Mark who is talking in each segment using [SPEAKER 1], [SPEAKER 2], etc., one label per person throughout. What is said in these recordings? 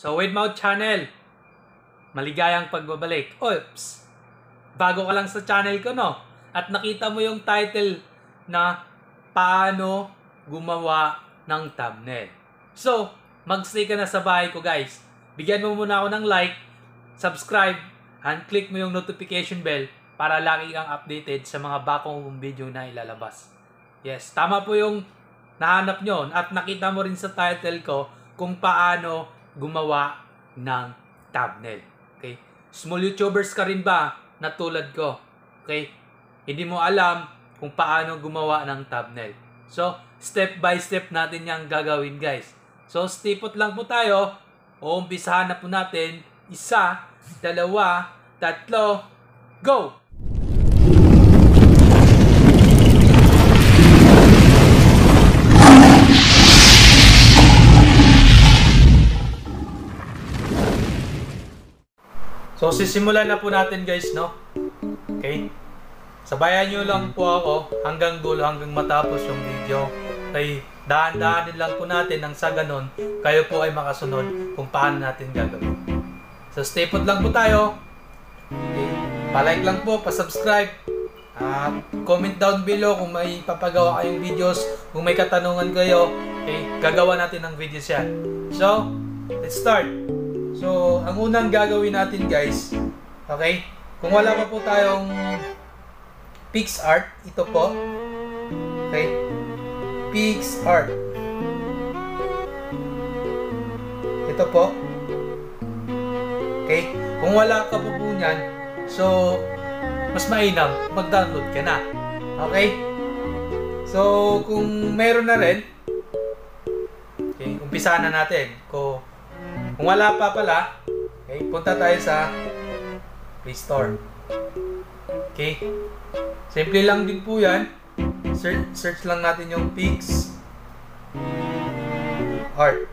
[SPEAKER 1] So, Widmouth Channel, maligayang pagbabalik. Oops! Bago ka lang sa channel ko, no? At nakita mo yung title na Paano Gumawa ng Thumbnail. So, magstay ka na sa bahay ko, guys. Bigyan mo muna ako ng like, subscribe, and click mo yung notification bell para lagi kang updated sa mga bakong video na ilalabas. Yes, tama po yung nahanap nyo at nakita mo rin sa title ko kung paano gumawa ng thumbnail. Okay? Small YouTubers ka rin ba na tulad ko? Okay? Hindi mo alam kung paano gumawa ng thumbnail. So, step by step natin yung gagawin guys. So, stipot lang po tayo. Umpisahan na po natin. Isa, dalawa, tatlo, go! So, sisimulan na po natin guys, no? Okay? Sabayan nyo lang po ako hanggang dulo, hanggang matapos yung video. Okay? Dahan-dahanin lang po natin nang sa ganon, kayo po ay makasunod kung paano natin gagawin. So, stay put lang po tayo. Okay? Palike lang po, pa-subscribe. At comment down below kung may papagawa kayong videos, kung may katanungan kayo, okay, gagawa natin ng videos yan. So, let's start. So, ang unang gagawin natin guys, okay, kung wala pa po tayong PixArt, ito po, okay, PixArt. Ito po, okay, kung wala ka po po niyan, so, mas mainam, mag-download ka na. Okay? So, kung meron na rin, okay, umpisa na natin. Kung, kung wala pa pala, okay, punta tayo sa Play Store. Okay? Simple lang din po yan. Search, search lang natin yung Pix Art.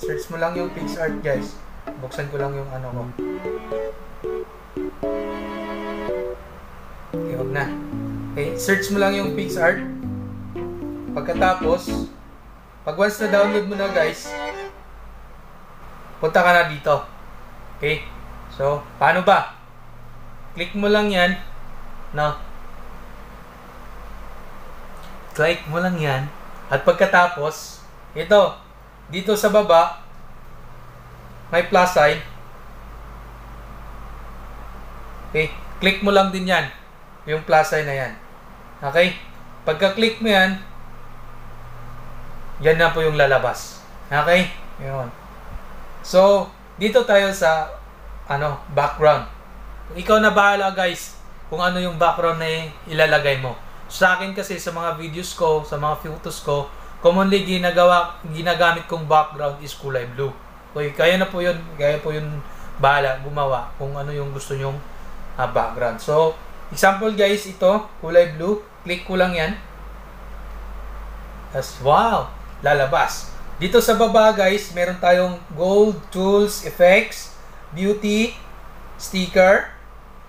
[SPEAKER 1] Search mo lang yung Pix Art, guys. Buksan ko lang yung ano ko. Okay, wag na. Okay, search mo lang yung PixArt. Pagkatapos, pag once na download mo na guys, punta ka na dito. Okay? So, paano ba? Click mo lang yan. No? Click mo lang yan. At pagkatapos, ito, dito sa baba, may plus sign. Okay? Click mo lang din yan. Yung plus sign na yan. Okay? Pagka-click mo yan, yan na po yung lalabas. Okay? Yun. So, dito tayo sa ano, background. Ikaw na bahala guys kung ano yung background na ilalagay mo. Sa akin kasi sa mga videos ko, sa mga photos ko, commonly ginagawa, ginagamit kong background is kulay blue. Okay, kaya na po yun, kaya po yun bahala gumawa kung ano yung gusto nyong uh, background. So, example guys, ito, kulay blue. Click ko lang yan. As wow, lalabas. Dito sa baba guys, meron tayong gold, tools, effects, beauty, sticker,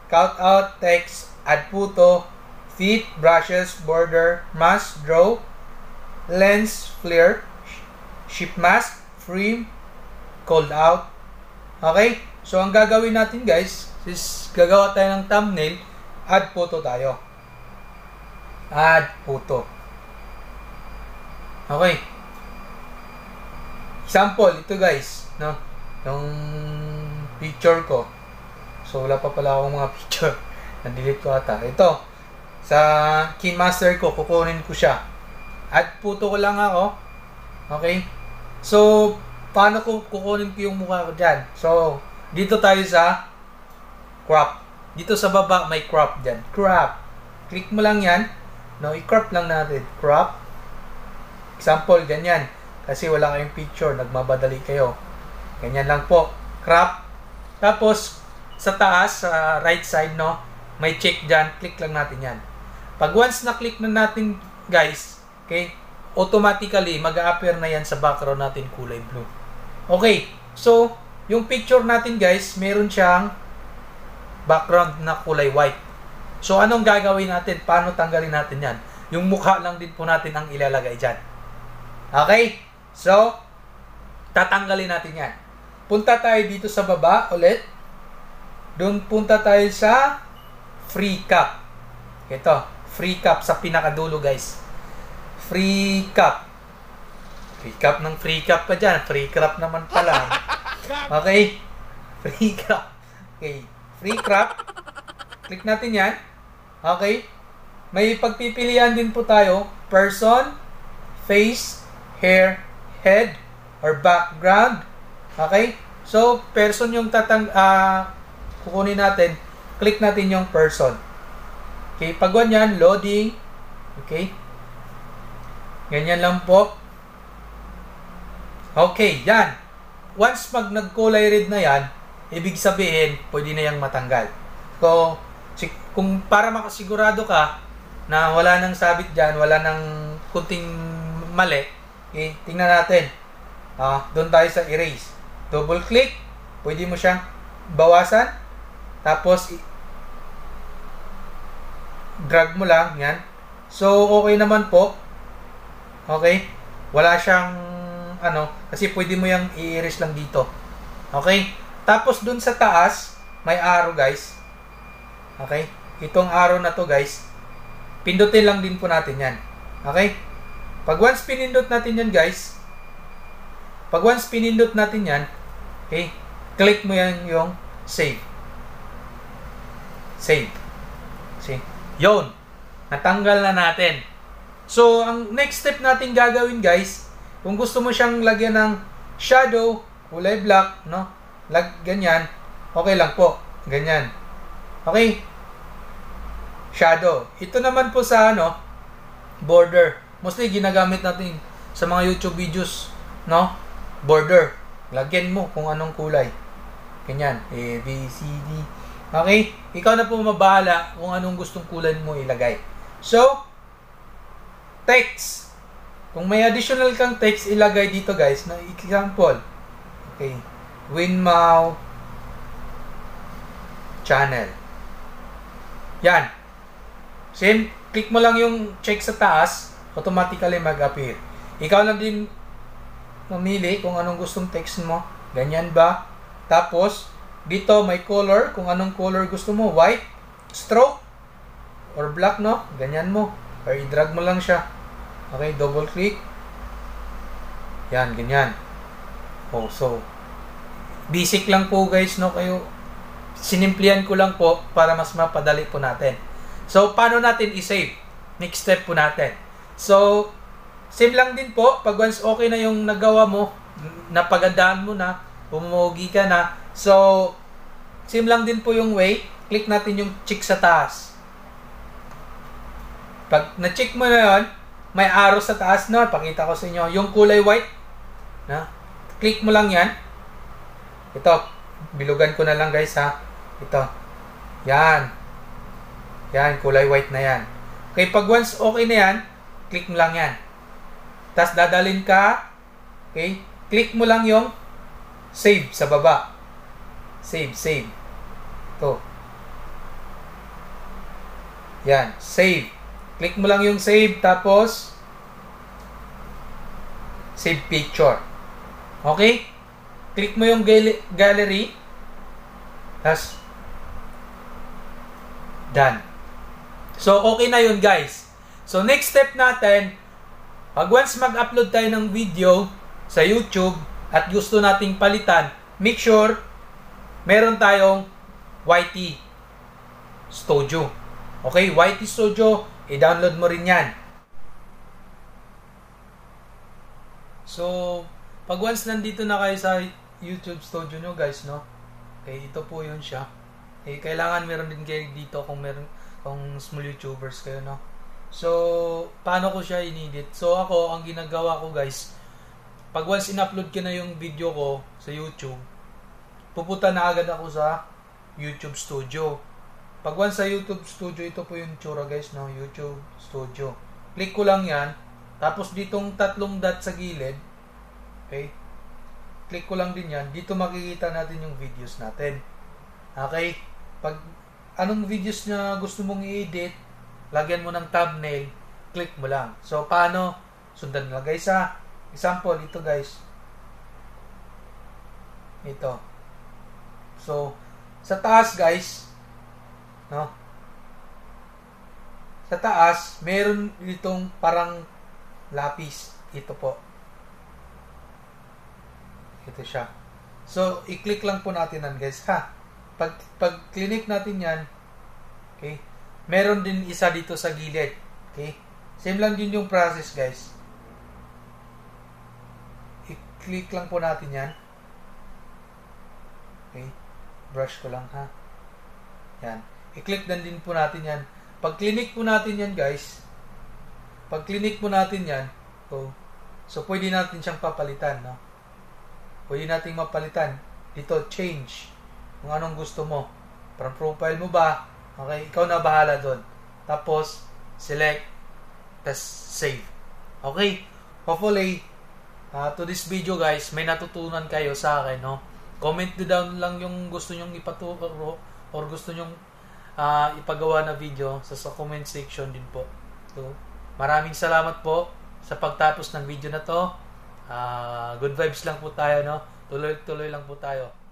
[SPEAKER 1] count out, text, add photo, fit, brushes, border, mask, draw, lens, flare, ship mask, frame, called out. Okay? So, ang gagawin natin guys, is gagawa tayo ng thumbnail, add photo tayo. Add photo. Okay. Example, ito guys, no? Yung picture ko. So, wala pa pala akong mga picture. Na-delete ko ata. Ito, sa Keymaster ko, kukunin ko siya. Add photo ko lang ako. Okay? So, paano ko kukunin ko yung mukha ko dyan? So, dito tayo sa crop. Dito sa baba, may crop dyan. Crop. Click mo lang yan. No, i-crop lang natin. Crop. Example, ganyan. Kasi wala kayong picture, nagmabadali kayo. Ganyan lang po. Crop. Tapos, sa taas, sa right side, no, may check dyan. Click lang natin yan. Pag once na-click na natin, guys, okay, automatically, mag-a-appear na yan sa background natin kulay blue. Okay, so, yung picture natin, guys, meron siyang background na kulay white. So, anong gagawin natin? Paano tanggalin natin yan? Yung mukha lang din po natin ang ilalagay dyan. Okay? So, tatanggalin natin yan. punta tayo dito sa baba ulit. Doon punta tayo sa free cup. Ito, free cup sa pinakadulo guys. Free cup. Free cup ng free cup pa dyan. Free cup naman pala. Okay? Free cup. Okay. Free cup. Click natin yan. Okay? May pagpipilian din po tayo. Person, face, hair, head, or background. Okay? So, person yung tatang uh, kukunin natin. Click natin yung person. Okay, pag ganyan, loading. Okay? Ganyan lang po. Okay, yan. Once mag nag-color red na yan, ibig sabihin, pwede na yang matanggal. So, kung para makasigurado ka, na wala nang sabit dyan, wala nang kunting mali, okay, tingnan natin. Ah, doon tayo sa erase. Double click, pwede mo siyang bawasan, tapos drag mo lang, yan. So, okay naman po. Okay? Wala siyang, ano, kasi pwede mo yung i-erase lang dito. Okay? Tapos, dun sa taas, may arrow, guys. Okay? Itong arrow na to, guys, Pindutin lang din po natin yan. Okay? Pag once pinindot natin yan guys, pag once pinindot natin yan, okay, click mo yan yung save. Save. See? Yun. Natanggal na natin. So, ang next step natin gagawin guys, kung gusto mo siyang lagyan ng shadow, kulay black, no? Lag, ganyan, okay lang po. Ganyan. Okay? shadow. Ito naman po sa ano, border. Mostly ginagamit natin sa mga YouTube videos, no? Border. Lagyan mo kung anong kulay. Ganyan. A, B, C, D. Okay? Ikaw na po mabahala kung anong gustong kulay mo ilagay. So, text. Kung may additional kang text, ilagay dito guys. Na example. Okay. Winmow channel. Yan. Same, click mo lang yung check sa taas, automatically mag-appear. Ikaw lang din mamili kung anong gustong text mo. Ganyan ba? Tapos, dito may color, kung anong color gusto mo. White, stroke, or black, no? Ganyan mo. Or i-drag mo lang siya. Okay, double click. Yan, ganyan. Oh, so, basic lang po guys, no? Kayo, sinimplihan ko lang po para mas mapadali po natin. So, paano natin i-save? Next step po natin. So, same lang din po. Pag once okay na yung nagawa mo, napagandaan mo na, pumugi ka na. So, same lang din po yung way. Click natin yung check sa taas. Pag na-check mo na yon, may arrow sa taas na. Pakita ko sa inyo. Yung kulay white. Na? Click mo lang yan. Ito. Bilugan ko na lang guys ha. Ito. Yan. Yan, kulay white na yan. Okay, pag once okay na yan, click mo lang yan. Tapos dadalin ka, okay, click mo lang yung save sa baba. Save, save. Ito. Yan, save. Click mo lang yung save, tapos save picture. Okay? Click mo yung gallery, tapos done. So, okay na yun guys. So, next step natin, pag once mag-upload tayo ng video sa YouTube at gusto nating palitan, make sure meron tayong YT Studio. Okay, YT Studio, i-download mo rin yan. So, pag once nandito na kayo sa YouTube Studio nyo guys, no? Okay, ito po yun siya. Eh, kailangan meron din kayo dito kung meron kung small YouTubers kayo, no? So, paano ko siya inedit? So, ako, ang ginagawa ko, guys, pag once in-upload ko na yung video ko sa YouTube, pupunta na agad ako sa YouTube Studio. Pag once sa YouTube Studio, ito po yung tsura, guys, no? YouTube Studio. Click ko lang yan. Tapos, ditong tatlong dot sa gilid, okay? Click ko lang din yan. Dito makikita natin yung videos natin. Okay? Pag anong videos na gusto mong i-edit, lagyan mo ng thumbnail, click mo lang. So, paano? Sundan lang guys ha. Example, ito guys. Ito. So, sa taas guys, no? Sa taas, meron itong parang lapis. Ito po. Ito siya. So, i-click lang po natin yan guys, ha? Pag, pag clinic natin yan, okay, meron din isa dito sa gilid. Okay? Same lang din yung process guys. I-click lang po natin yan. Okay? Brush ko lang ha. Yan. I-click din din po natin yan. Pag clinic po natin yan guys, pag clinic po natin yan, so, so pwede natin siyang papalitan, no? Pwede nating mapalitan. Dito, change. Kung anong gusto mo. Parang profile mo ba? Okay, ikaw na bahala doon. Tapos, select, tas save. Okay, hopefully, uh, to this video guys, may natutunan kayo sa akin, no? Comment down lang yung gusto nyong ipaturo or gusto nyong uh, ipagawa na video sa, sa comment section din po. So, maraming salamat po sa pagtapos ng video na to. Uh, good vibes lang po tayo, no? Tuloy-tuloy lang po tayo.